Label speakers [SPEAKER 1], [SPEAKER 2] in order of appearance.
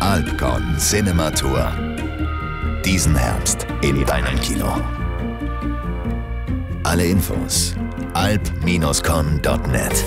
[SPEAKER 1] Alpcon Cinema Tour. Diesen Herbst in deinem Kino. Alle Infos alp-con.net